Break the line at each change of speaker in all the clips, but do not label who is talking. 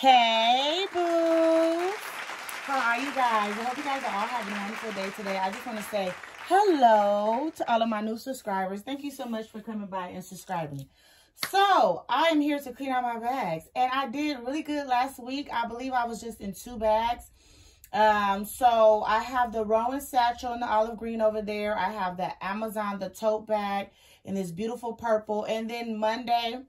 Hey, boo. How are you guys? I hope you guys are all having a wonderful day today. I just want to say hello to all of my new subscribers. Thank you so much for coming by and subscribing. So, I am here to clean out my bags. And I did really good last week. I believe I was just in two bags. Um, so, I have the Rowan Satchel in the olive green over there. I have the Amazon, the tote bag in this beautiful purple. And then Monday,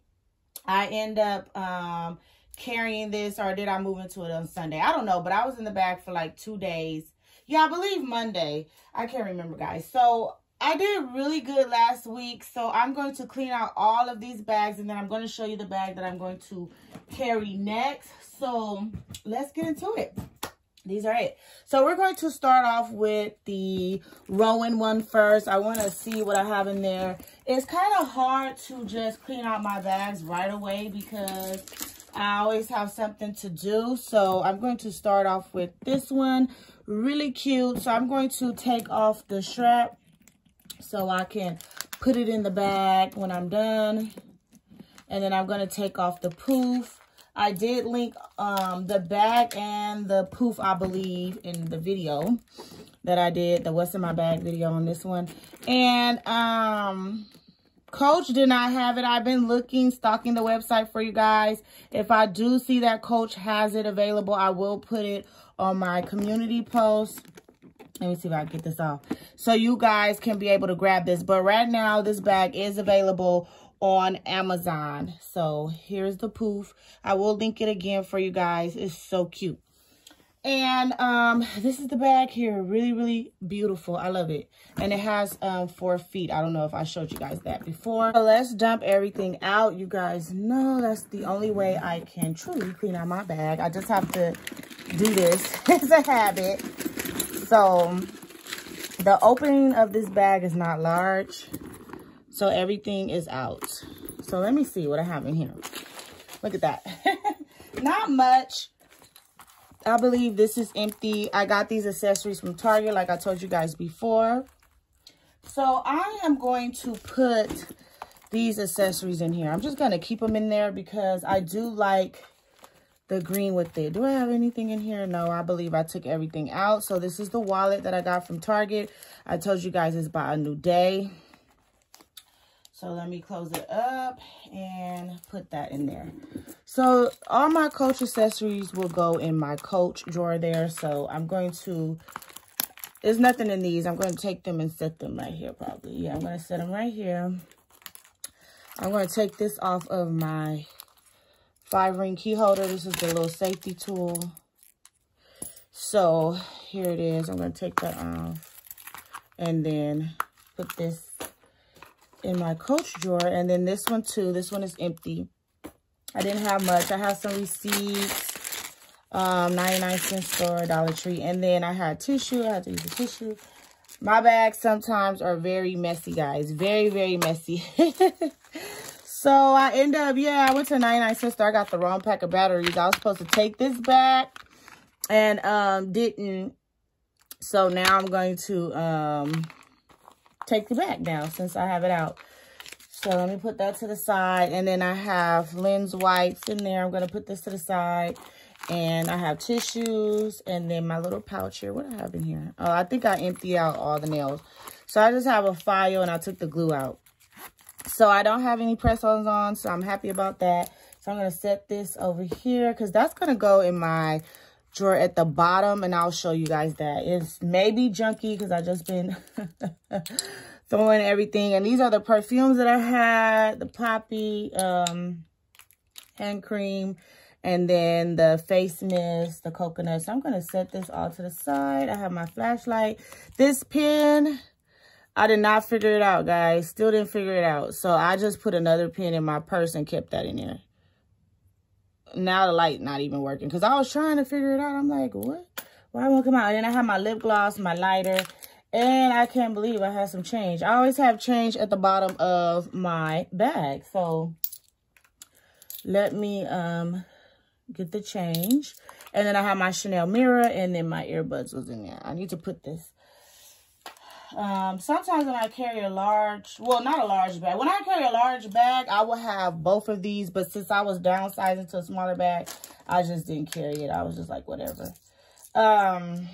I end up um, carrying this or did I move into it on Sunday? I don't know, but I was in the bag for like two days. Yeah, I believe Monday. I can't remember, guys. So I did really good last week. So I'm going to clean out all of these bags and then I'm going to show you the bag that I'm going to carry next. So let's get into it. These are it. So we're going to start off with the Rowan one first. I want to see what I have in there. It's kind of hard to just clean out my bags right away because I always have something to do. So I'm going to start off with this one. Really cute. So I'm going to take off the strap so I can put it in the bag when I'm done. And then I'm going to take off the poof. I did link um, the bag and the poof, I believe, in the video that I did, the what's in my bag video on this one. And um, Coach did not have it. I've been looking, stalking the website for you guys. If I do see that Coach has it available, I will put it on my community post. Let me see if I can get this off. So you guys can be able to grab this. But right now, this bag is available on Amazon. So here's the poof. I will link it again for you guys. It's so cute. And um, this is the bag here. Really, really beautiful. I love it. And it has um, four feet. I don't know if I showed you guys that before. So let's dump everything out. You guys know that's the only way I can truly clean out my bag. I just have to do this. it's a habit. So the opening of this bag is not large. So everything is out. So let me see what I have in here. Look at that. Not much. I believe this is empty. I got these accessories from Target like I told you guys before. So I am going to put these accessories in here. I'm just going to keep them in there because I do like the green with it. Do I have anything in here? No, I believe I took everything out. So this is the wallet that I got from Target. I told you guys it's by a new day. So let me close it up and put that in there. So all my Coach accessories will go in my Coach drawer there. So I'm going to, there's nothing in these. I'm going to take them and set them right here probably. Yeah, I'm going to set them right here. I'm going to take this off of my five ring key holder. This is the little safety tool. So here it is. I'm going to take that off and then put this in my Coach drawer. And then this one too. This one is empty. I didn't have much. I have some receipts. Um, 99 cent store, Dollar Tree. And then I had tissue. I had to use a tissue. My bags sometimes are very messy, guys. Very, very messy. so I end up, yeah, I went to 99 cent store. I got the wrong pack of batteries. I was supposed to take this back and um didn't. So now I'm going to um take the back now since I have it out. So let me put that to the side. And then I have lens wipes in there. I'm going to put this to the side. And I have tissues and then my little pouch here. What do I have in here? Oh, I think I emptied out all the nails. So I just have a file and I took the glue out. So I don't have any press-ons on, so I'm happy about that. So I'm going to set this over here because that's going to go in my drawer at the bottom and I'll show you guys that. It's maybe junky because I just been throwing everything. And these are the perfumes that I had. The Poppy um, hand cream and then the face mist, the coconut. So I'm going to set this all to the side. I have my flashlight. This pen, I did not figure it out, guys. Still didn't figure it out. So I just put another pen in my purse and kept that in there now the light not even working because I was trying to figure it out. I'm like, what? Why won't come out? And then I have my lip gloss, my lighter, and I can't believe I have some change. I always have change at the bottom of my bag. So let me um get the change. And then I have my Chanel mirror and then my earbuds was in there. I need to put this um, sometimes when I carry a large, well, not a large bag. When I carry a large bag, I will have both of these. But since I was downsizing to a smaller bag, I just didn't carry it. I was just like, whatever. Um,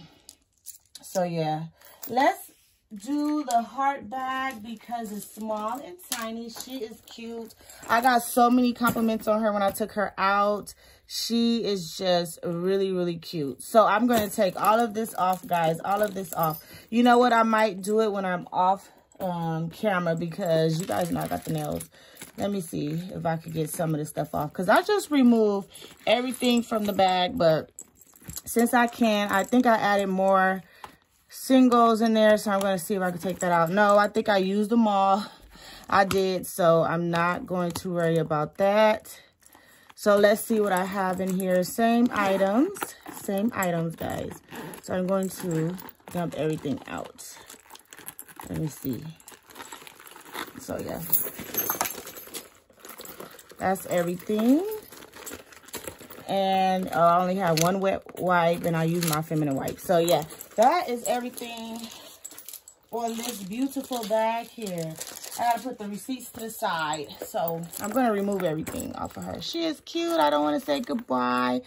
so yeah, let's do the heart bag because it's small and tiny. She is cute. I got so many compliments on her when I took her out. She is just really, really cute. So I'm going to take all of this off, guys. All of this off. You know what? I might do it when I'm off um, camera because you guys know I got the nails. Let me see if I could get some of this stuff off. Because I just removed everything from the bag. But since I can, I think I added more singles in there. So I'm going to see if I can take that out. No, I think I used them all. I did. So I'm not going to worry about that. So let's see what I have in here. Same items. Same items, guys. So I'm going to dump everything out. Let me see. So, yeah. That's everything. And oh, I only have one wet wipe, and I use my feminine wipe. So, yeah. That is everything on this beautiful bag here. I gotta put the receipts to the side. So I'm gonna remove everything off of her. She is cute. I don't want to say goodbye.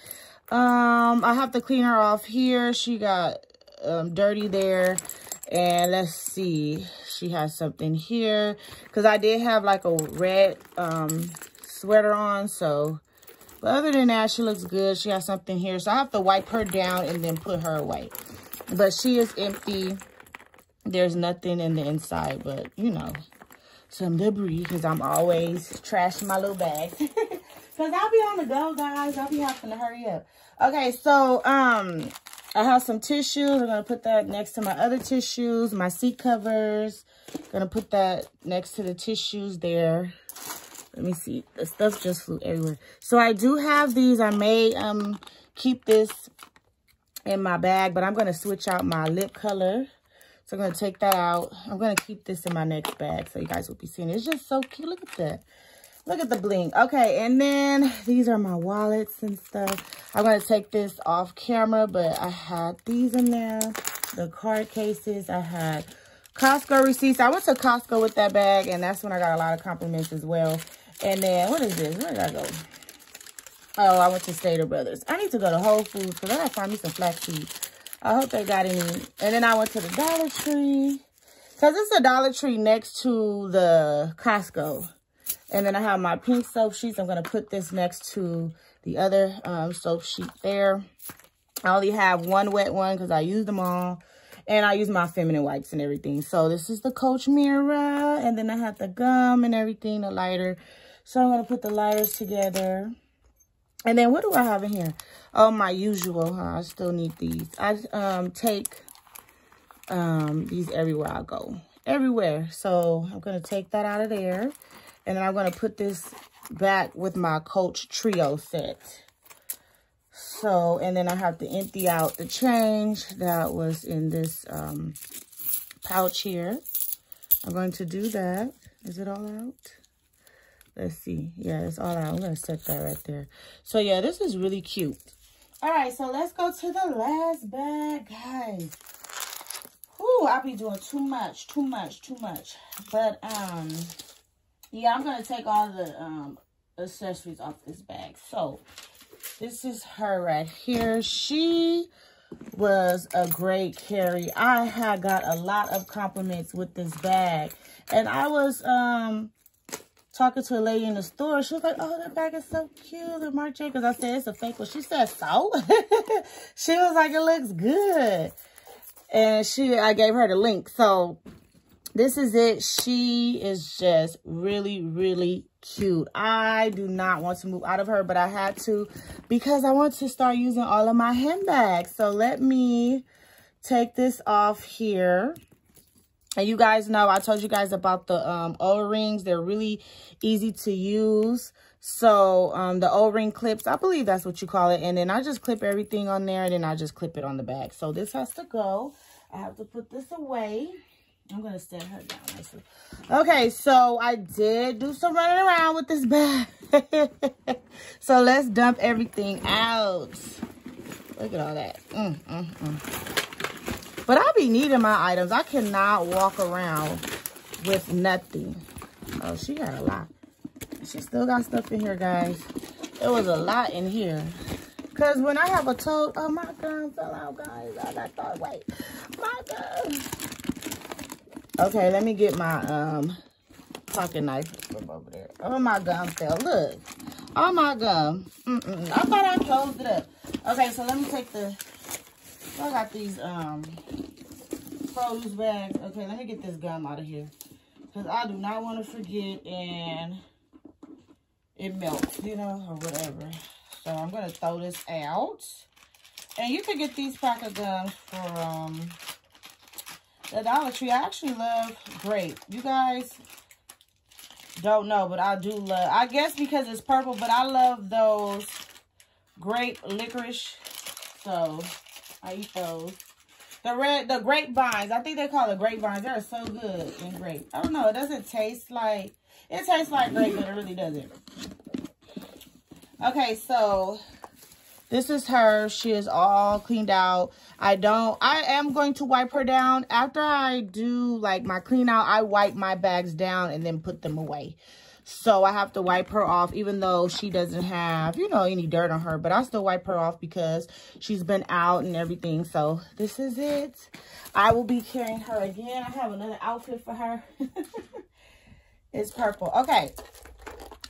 Um, I have to clean her off here. She got um, dirty there. And let's see. She has something here. Because I did have like a red um, sweater on. So, but other than that, she looks good. She has something here. So I have to wipe her down and then put her away. But she is empty. There's nothing in the inside. But, you know, some debris because I'm always trashing my little bags. Because I'll be on the go, guys. I'll be having to hurry up. Okay, so um, I have some tissues. I'm going to put that next to my other tissues, my seat covers. Going to put that next to the tissues there. Let me see. The stuff just flew everywhere. So I do have these. I may um keep this in my bag, but I'm going to switch out my lip color. So I'm going to take that out. I'm going to keep this in my next bag so you guys will be seeing it. It's just so cute. Look at that. Look at the bling. Okay, and then these are my wallets and stuff. I'm going to take this off camera, but I had these in there. The card cases. I had Costco receipts. I went to Costco with that bag, and that's when I got a lot of compliments as well. And then, what is this? Where did I go? Oh, I went to Stater Brothers. I need to go to Whole Foods because I got to find me some flaxseed. I hope they got any. And then I went to the Dollar Tree. Because it's a Dollar Tree next to the Costco. And then I have my pink soap sheets. I'm going to put this next to the other um, soap sheet there. I only have one wet one because I used them all. And I use my feminine wipes and everything. So this is the Coach mirror. And then I have the gum and everything, the lighter. So I'm going to put the lighters together. And then what do I have in here? Oh, my usual. Huh? I still need these. I um take um these everywhere I go. Everywhere. So I'm going to take that out of there. And then I'm going to put this back with my Coach Trio set. So, and then I have to empty out the change that was in this um, pouch here. I'm going to do that. Is it all out? Let's see. Yeah, it's all out. I'm going to set that right there. So, yeah, this is really cute. All right, so let's go to the last bag, guys. Ooh, I'll be doing too much, too much, too much. But, um, yeah, I'm going to take all the um, accessories off this bag. So, this is her right here. She was a great carry. I had got a lot of compliments with this bag. And I was um talking to a lady in the store. She was like, oh, that bag is so cute. The Marc Jacobs. I said, it's a fake one. She said, so? she was like, it looks good. And she, I gave her the link. So this is it. She is just really, really cute. I do not want to move out of her, but I had to because I want to start using all of my handbags. So let me take this off here. And you guys know, I told you guys about the um, O-rings. They're really easy to use. So um, the O-ring clips, I believe that's what you call it. And then I just clip everything on there and then I just clip it on the back. So this has to go. I have to put this away. I'm going to set her down nicely. Okay, so I did do some running around with this bag. so let's dump everything out. Look at all that. Mm, mm, mm. But I be needing my items. I cannot walk around with nothing. Oh, she got a lot. She still got stuff in here, guys. There was a lot in here. Because when I have a tote, oh, my gum fell out, guys. I got to wait. My gum. Okay, let me get my um pocket knife from over there. Oh, my gum fell. Look. Oh, my gum. Mm -mm. I thought I closed it up. Okay, so let me take the... I got these um produce bags. Okay, let me get this gum out of here. Because I do not want to forget and it melts, you know, or whatever. So I'm going to throw this out. And you can get these pack of gums from the Dollar Tree. I actually love grape. You guys don't know, but I do love, I guess because it's purple, but I love those grape licorice. So I eat those. The red, the grapevines. I think they call it grapevines. They're so good and grape. I don't know. It doesn't taste like, it tastes like grape, but it really doesn't. Okay, so this is her. She is all cleaned out. I don't, I am going to wipe her down. After I do like my clean out, I wipe my bags down and then put them away. So I have to wipe her off even though she doesn't have, you know, any dirt on her. But I still wipe her off because she's been out and everything. So this is it. I will be carrying her again. I have another outfit for her. it's purple. Okay.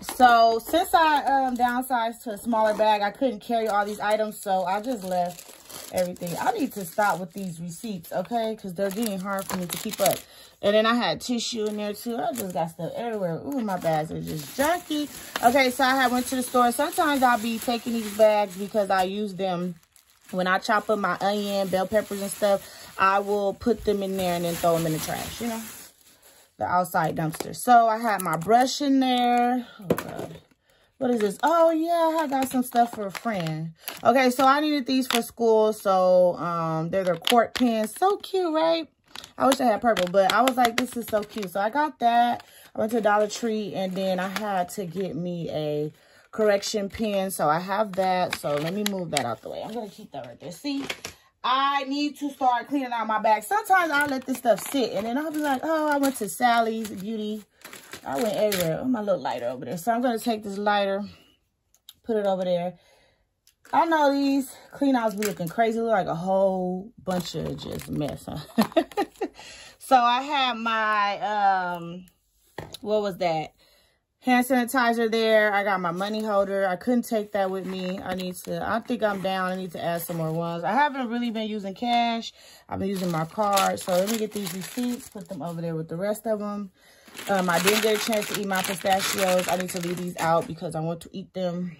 So since I um, downsized to a smaller bag, I couldn't carry all these items. So I just left everything. I need to stop with these receipts, okay? Because they're getting hard for me to keep up. And then I had tissue in there too. I just got stuff everywhere. Ooh, my bags are just junky. Okay, so I had went to the store. Sometimes I'll be taking these bags because I use them when I chop up my onion, bell peppers and stuff. I will put them in there and then throw them in the trash, you know. The outside dumpster. So I had my brush in there. Oh, God. What is this? Oh, yeah, I got some stuff for a friend. Okay, so I needed these for school. So um, they're their quart pens. So cute, right? I wish I had purple, but I was like, this is so cute. So I got that. I went to Dollar Tree, and then I had to get me a correction pen. So I have that. So let me move that out the way. I'm going to keep that right there. See, I need to start cleaning out my bag. Sometimes I let this stuff sit, and then I'll be like, oh, I went to Sally's Beauty. I went everywhere. Oh, my little lighter over there. So I'm going to take this lighter, put it over there. I know these clean outs be looking crazy. Look like a whole bunch of just mess, huh? so I have my, um, what was that? Hand sanitizer there. I got my money holder. I couldn't take that with me. I need to, I think I'm down. I need to add some more ones. I haven't really been using cash. I've been using my card. So let me get these receipts, put them over there with the rest of them. Um, I didn't get a chance to eat my pistachios. I need to leave these out because I want to eat them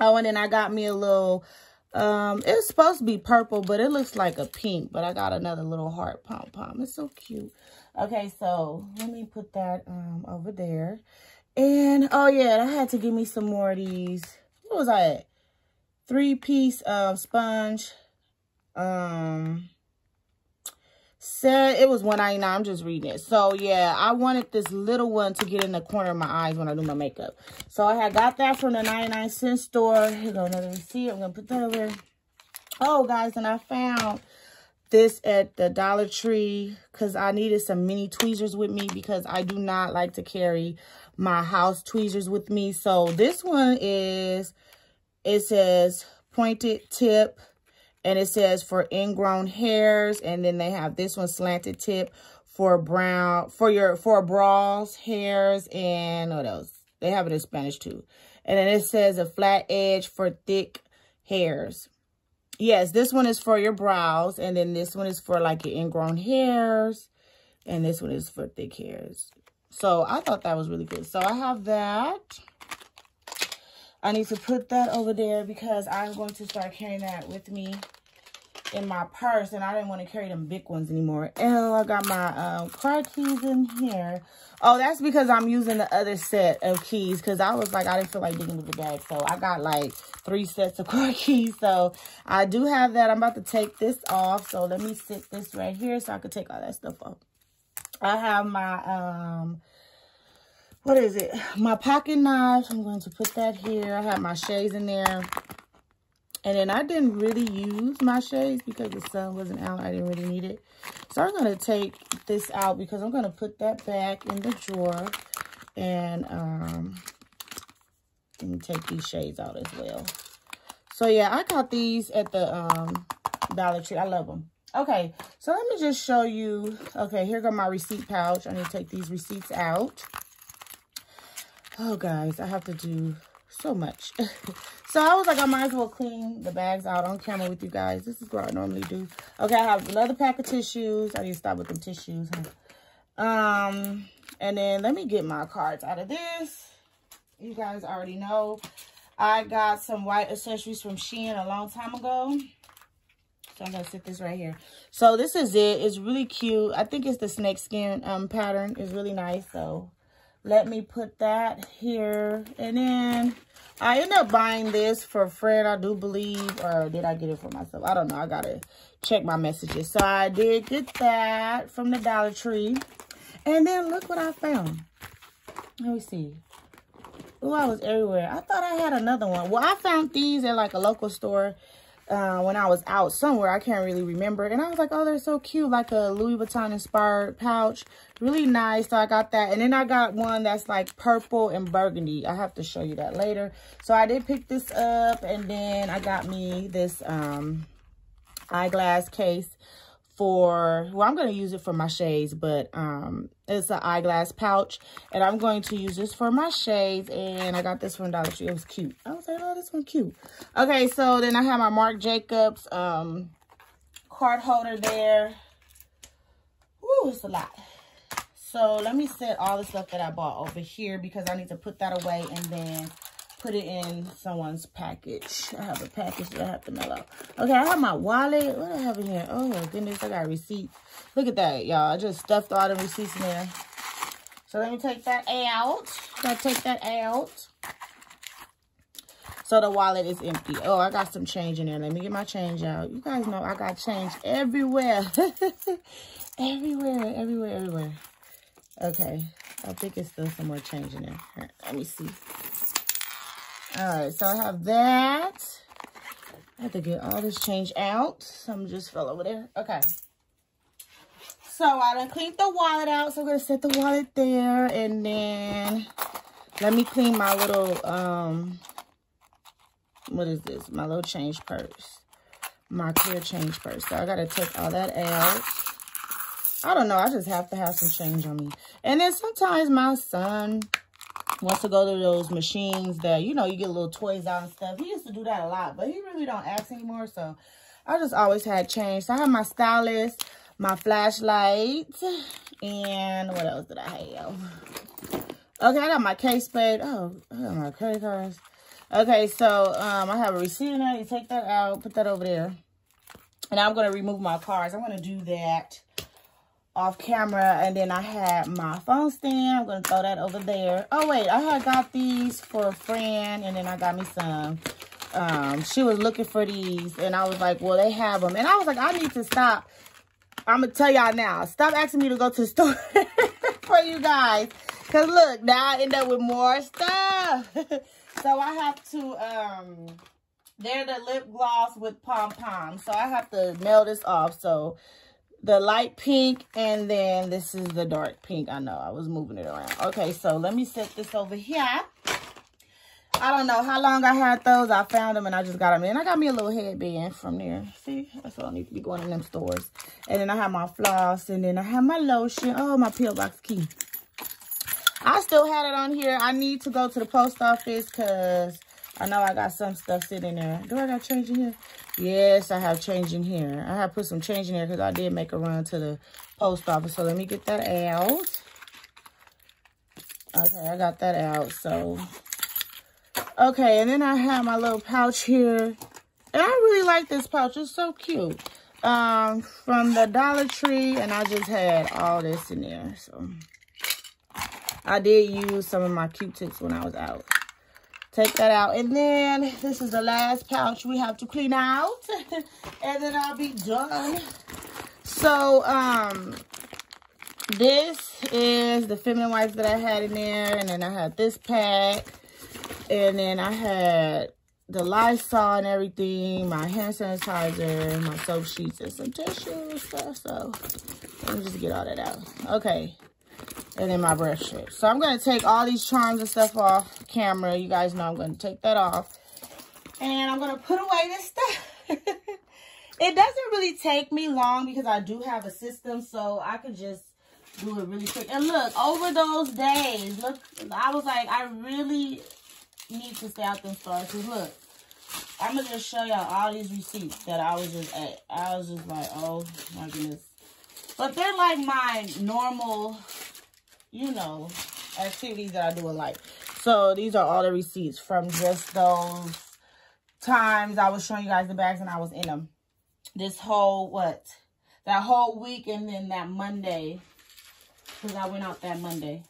Oh, and then I got me a little, um, it's supposed to be purple, but it looks like a pink. But I got another little heart pom-pom. It's so cute. Okay, so let me put that um over there. And, oh yeah, I had to give me some more of these. What was I at? Three-piece um, sponge. Um, said it was 1.99. I'm just reading it. So yeah, I wanted this little one to get in the corner of my eyes when I do my makeup. So I had got that from the 99 cent store. Here go another receipt. I'm gonna put that over. Oh guys, and I found this at the Dollar Tree because I needed some mini tweezers with me because I do not like to carry my house tweezers with me. So this one is, it says pointed tip and it says for ingrown hairs. And then they have this one slanted tip for brown, for your, for brows, hairs, and what else? They have it in Spanish too. And then it says a flat edge for thick hairs. Yes, this one is for your brows. And then this one is for like your ingrown hairs. And this one is for thick hairs. So I thought that was really good. So I have that. I need to put that over there because I'm going to start carrying that with me in my purse and I didn't want to carry them big ones anymore. Oh, I got my um, car keys in here. Oh, that's because I'm using the other set of keys because I was like, I didn't feel like digging with the bag. So I got like three sets of car keys. So I do have that. I'm about to take this off. So let me sit this right here so I could take all that stuff off. I have my, um, what is it? My pocket knife. I'm going to put that here. I have my shades in there. And then I didn't really use my shades because the sun wasn't out. I didn't really need it. So I'm going to take this out because I'm going to put that back in the drawer. And um, let me take these shades out as well. So yeah, I got these at the um, Dollar Tree. I love them. Okay, so let me just show you. Okay, here go my receipt pouch. I need to take these receipts out. Oh, guys, I have to do so much. so I was like, I might as well clean the bags out on camera with you guys. This is what I normally do. Okay, I have another pack of tissues. I need to stop with them tissues. Huh? Um, and then let me get my cards out of this. You guys already know. I got some white accessories from Shein a long time ago. So I'm going to sit this right here. So this is it. It's really cute. I think it's the snake skin um, pattern. It's really nice. So let me put that here. And then I ended up buying this for Fred, I do believe. Or did I get it for myself? I don't know. I got to check my messages. So I did get that from the Dollar Tree. And then look what I found. Let me see. Oh, I was everywhere. I thought I had another one. Well, I found these at like a local store uh, when I was out somewhere. I can't really remember. And I was like, oh, they're so cute. Like a Louis Vuitton inspired pouch. Really nice. So I got that. And then I got one that's like purple and burgundy. I have to show you that later. So I did pick this up. And then I got me this um, eyeglass case for, well, I'm going to use it for my shades, but um, it's an eyeglass pouch. And I'm going to use this for my shades. And I got this from Dollar Tree. It was cute. I was like, oh, this one cute. Okay, so then I have my Marc Jacobs um, card holder there. Woo, it's a lot. So let me set all the stuff that I bought over here because I need to put that away and then put it in someone's package. I have a package that I have to mail out. Okay, I have my wallet. What do I have in here? Oh, my goodness, I got receipts. Look at that, y'all. I just stuffed all the receipts in there. So let me take that out. Gotta take that out. So the wallet is empty. Oh, I got some change in there. Let me get my change out. You guys know I got change everywhere. everywhere, everywhere, everywhere. Okay. I think it's still some more change in there. Right, let me see. All right, so I have that. I have to get all this change out. Some just fell over there. Okay. So I done cleaned the wallet out. So I'm going to set the wallet there. And then let me clean my little, um, what is this? My little change purse. My clear change purse. So I got to take all that out. I don't know. I just have to have some change on me. And then sometimes my son wants to go to those machines that, you know, you get little toys out and stuff. He used to do that a lot, but he really don't ask anymore. So I just always had change. So I have my stylus, my flashlight, and what else did I have? Okay, I got my Kate Spade. Oh, I got my credit cards. Okay, so um, I have a receipt in there. You take that out, put that over there. And I'm going to remove my cards. I'm going to do that off camera. And then I had my phone stand. I'm going to throw that over there. Oh, wait. I had got these for a friend. And then I got me some. Um, she was looking for these. And I was like, well, they have them. And I was like, I need to stop. I'm going to tell y'all now. Stop asking me to go to the store for you guys. Because look, now I end up with more stuff. so I have to... um they're the lip gloss with pom-pom. So I have to mail this off. So the light pink and then this is the dark pink. I know I was moving it around. Okay, so let me set this over here. I don't know how long I had those. I found them and I just got them in. I got me a little headband from there. See, that's what I need to be going in them stores. And then I have my floss and then I have my lotion. Oh, my pillbox key. I still had it on here. I need to go to the post office because I know I got some stuff sitting there. Do I got change in here? Yes, I have change in here. I have put some change in here because I did make a run to the post office. So let me get that out. Okay, I got that out. So, okay. And then I have my little pouch here. And I really like this pouch. It's so cute. Um, from the Dollar Tree. And I just had all this in there. So, I did use some of my Q-tips when I was out. Take that out. And then this is the last pouch we have to clean out. and then I'll be done. So, um, this is the feminine wipes that I had in there. And then I had this pack. And then I had the Lysol and everything, my hand sanitizer, my soap sheets, and some tissue and stuff. So, let me just get all that out. Okay and then my brush shape. So I'm going to take all these charms and stuff off camera. You guys know I'm going to take that off. And I'm going to put away this stuff. it doesn't really take me long because I do have a system. So I could just do it really quick. And look, over those days, look, I was like, I really need to stay out them stores. Because look, I'm going to just show y'all all these receipts that I was just at. I was just like, oh my goodness. But they're like my normal, you know, activities that I do in life. So these are all the receipts from just those times I was showing you guys the bags and I was in them. This whole, what? That whole week and then that Monday. Because I went out that Monday.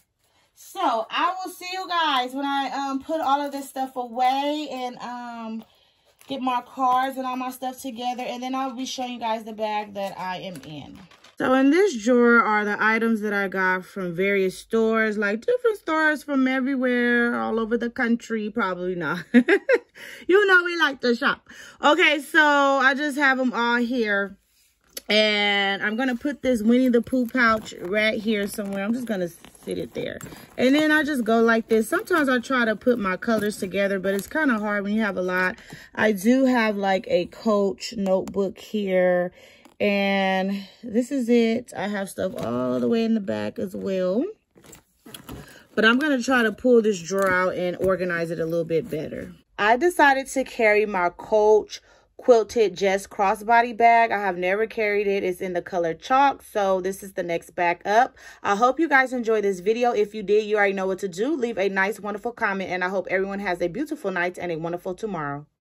So I will see you guys when I um put all of this stuff away and um get my cards and all my stuff together. And then I'll be showing you guys the bag that I am in. So in this drawer are the items that I got from various stores, like different stores from everywhere, all over the country. Probably not. you know we like to shop. Okay, so I just have them all here. And I'm going to put this Winnie the Pooh pouch right here somewhere. I'm just going to sit it there. And then I just go like this. Sometimes I try to put my colors together, but it's kind of hard when you have a lot. I do have like a Coach notebook here and this is it. I have stuff all the way in the back as well. But I'm going to try to pull this drawer out and organize it a little bit better. I decided to carry my Coach quilted Jess crossbody bag. I have never carried it. It's in the color chalk. So this is the next bag up. I hope you guys enjoyed this video. If you did, you already know what to do. Leave a nice, wonderful comment. And I hope everyone has a beautiful night and a wonderful tomorrow.